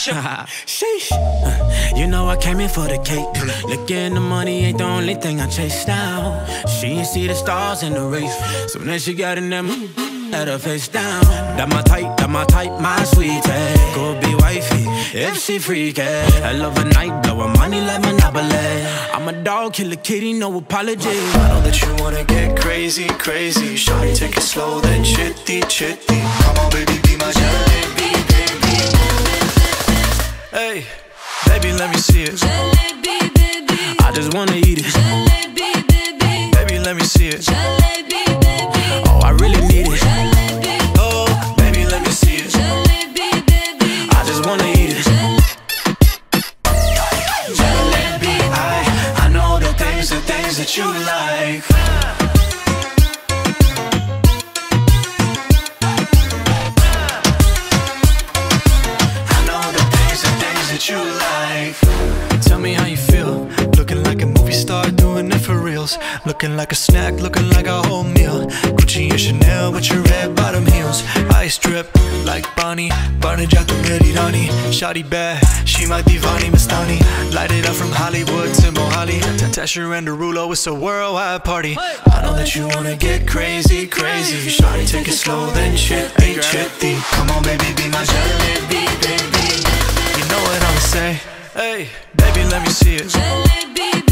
Sheesh. Uh, you know I came in for the cake. Looking the money ain't the only thing I chase now. She ain't see the stars in the race. So as she got in them, had her face down. That my type, that my type, my sweetie. Go be wifey if she freaky. I love a night, blow her money like Monopoly. I'm a dog, kill a kitty, no apology. I know that you wanna get crazy, crazy. Shawty, take it slow, then chitty, chitty. Come on, baby, let me see it. Jalebi, baby. I just wanna eat it. Jalebi, baby. Baby, let me see it. Jalebi, baby. Oh, I really need it. Jalebi, Oh, baby, let me see it. jalebi, baby. I just wanna eat it. Jalebi, I, I know the things, the things that you like. Like a movie star, doing it for reals. Looking like a snack, looking like a whole meal. Gucci and Chanel with your red bottom heels. Ice drip like Bonnie. Barney Jato Merirani. Shawty bad, she my divani Mastani. Light it up from Hollywood to Mohali. Tesher and Derulo, it's a worldwide party. I know that you wanna get crazy, crazy. Shawty, take it slow, then chitty, chitty. Come on, baby, be my jalebi, baby. You know what I'ma say? Hey, baby, let me see it. Jalebi,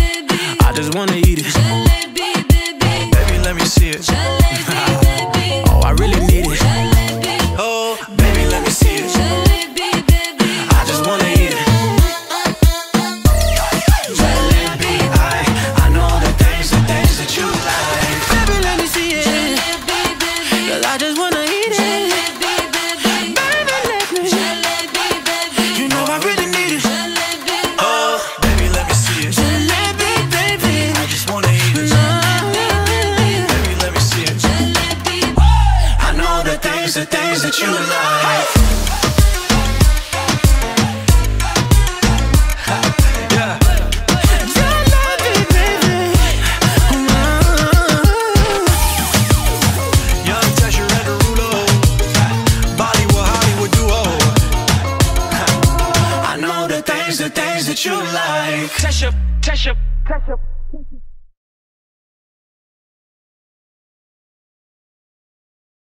just wanna eat it. The things, that you like. Yeah. Jalebi, baby. Young Tesher and Derulo. Bollywood, Hollywood duo. I know the things, the things that you like. Tesher, Tesher, Tesher.